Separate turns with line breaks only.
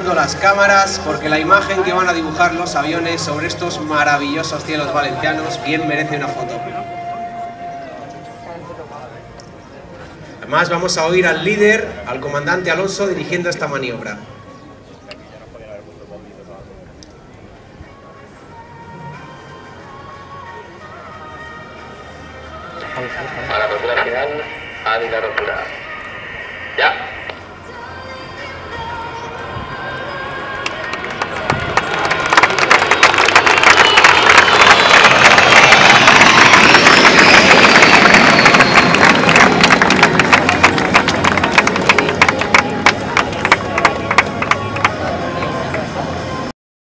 las cámaras porque la imagen que van a dibujar los aviones sobre estos maravillosos cielos valencianos bien merece una foto. Además vamos a oír al líder, al comandante Alonso, dirigiendo esta maniobra.
A la rotura final, a la rotura.